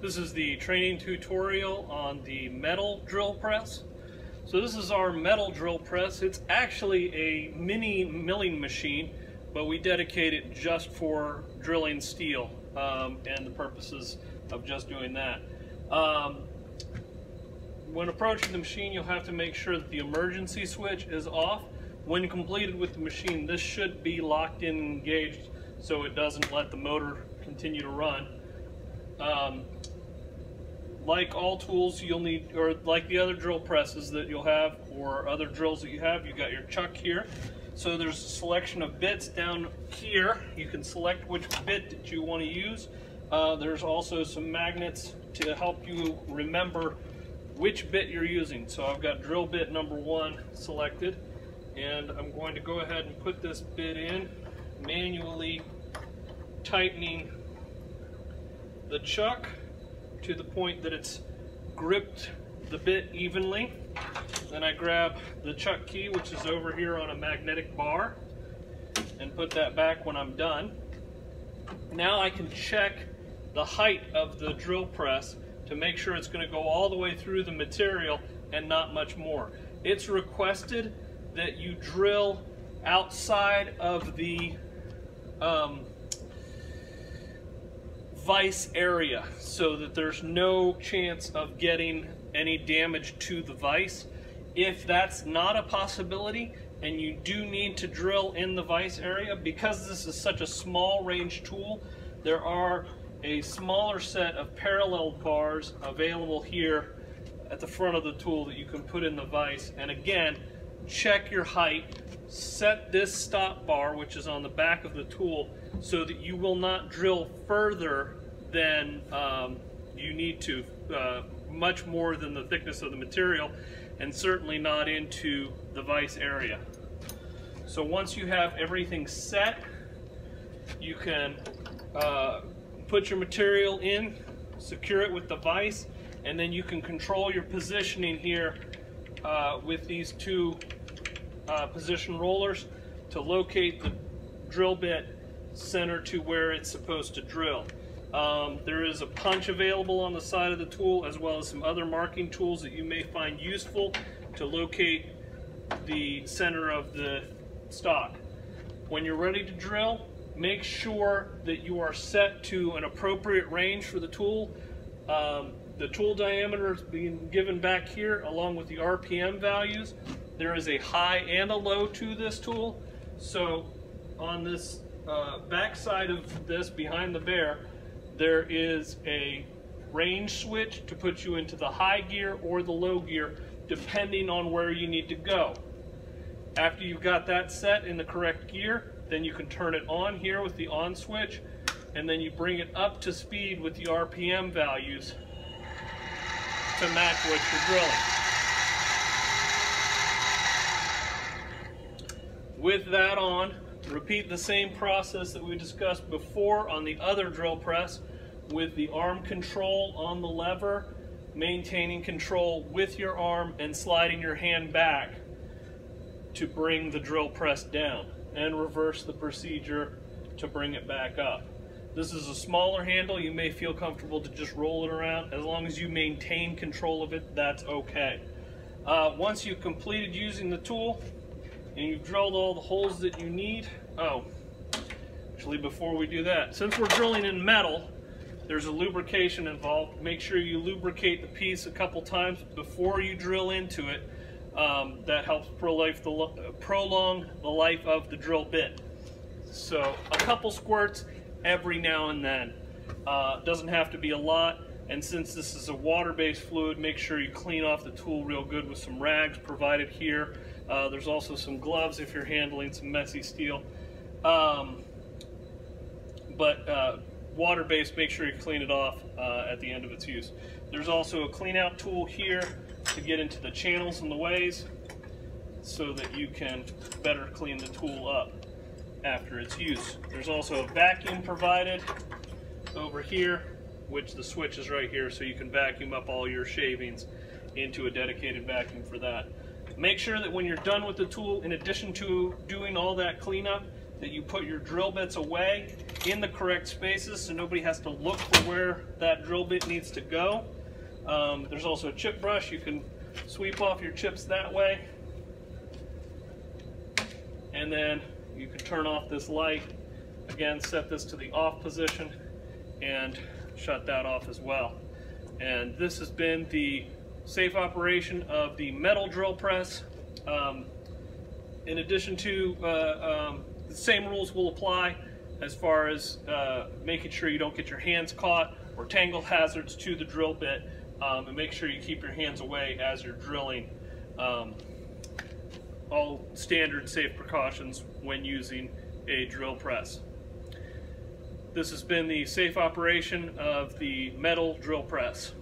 This is the training tutorial on the metal drill press. So this is our metal drill press. It's actually a mini milling machine, but we dedicate it just for drilling steel um, and the purposes of just doing that. Um, when approaching the machine, you'll have to make sure that the emergency switch is off. When completed with the machine, this should be locked in and engaged so it doesn't let the motor continue to run. Um, like all tools you'll need, or like the other drill presses that you'll have, or other drills that you have, you got your chuck here. So there's a selection of bits down here. You can select which bit that you want to use. Uh, there's also some magnets to help you remember which bit you're using. So I've got drill bit number one selected and I'm going to go ahead and put this bit in, manually tightening the chuck to the point that it's gripped the bit evenly. Then I grab the chuck key, which is over here on a magnetic bar, and put that back when I'm done. Now I can check the height of the drill press to make sure it's going to go all the way through the material and not much more. It's requested that you drill outside of the um, vise area so that there's no chance of getting any damage to the vise. If that's not a possibility and you do need to drill in the vise area, because this is such a small range tool, there are a smaller set of parallel bars available here at the front of the tool that you can put in the vise. And again, check your height, set this stop bar, which is on the back of the tool, so that you will not drill further than um, you need to, uh, much more than the thickness of the material, and certainly not into the vise area. So once you have everything set, you can uh, put your material in, secure it with the vise, and then you can control your positioning here uh, with these two uh, position rollers to locate the drill bit center to where it's supposed to drill. Um, there is a punch available on the side of the tool as well as some other marking tools that you may find useful to locate the center of the stock. When you're ready to drill, make sure that you are set to an appropriate range for the tool. Um, the tool diameter is being given back here along with the RPM values. There is a high and a low to this tool. So on this uh, back side of this behind the bear, there is a range switch to put you into the high gear or the low gear depending on where you need to go. After you've got that set in the correct gear, then you can turn it on here with the on switch, and then you bring it up to speed with the RPM values to match what you're drilling. With that on, repeat the same process that we discussed before on the other drill press with the arm control on the lever, maintaining control with your arm and sliding your hand back to bring the drill press down and reverse the procedure to bring it back up. This is a smaller handle. You may feel comfortable to just roll it around. As long as you maintain control of it, that's okay. Uh, once you've completed using the tool and you've drilled all the holes that you need, oh, actually before we do that, since we're drilling in metal, there's a lubrication involved. Make sure you lubricate the piece a couple times before you drill into it um, that helps the, prolong the life of the drill bit. So a couple squirts every now and then. Uh, doesn't have to be a lot. And since this is a water-based fluid, make sure you clean off the tool real good with some rags provided here. Uh, there's also some gloves if you're handling some messy steel. Um, but uh, water-based, make sure you clean it off uh, at the end of its use. There's also a clean out tool here to get into the channels and the ways so that you can better clean the tool up after its use. There's also a vacuum provided over here, which the switch is right here, so you can vacuum up all your shavings into a dedicated vacuum for that. Make sure that when you're done with the tool, in addition to doing all that cleanup, that you put your drill bits away in the correct spaces so nobody has to look for where that drill bit needs to go. Um, there's also a chip brush. You can sweep off your chips that way. And then you can turn off this light. Again, set this to the off position and shut that off as well. And this has been the safe operation of the metal drill press. Um, in addition to uh, um, the same rules will apply as far as uh, making sure you don't get your hands caught or tangle hazards to the drill bit um, and make sure you keep your hands away as you're drilling. Um, all standard safe precautions when using a drill press. This has been the safe operation of the metal drill press.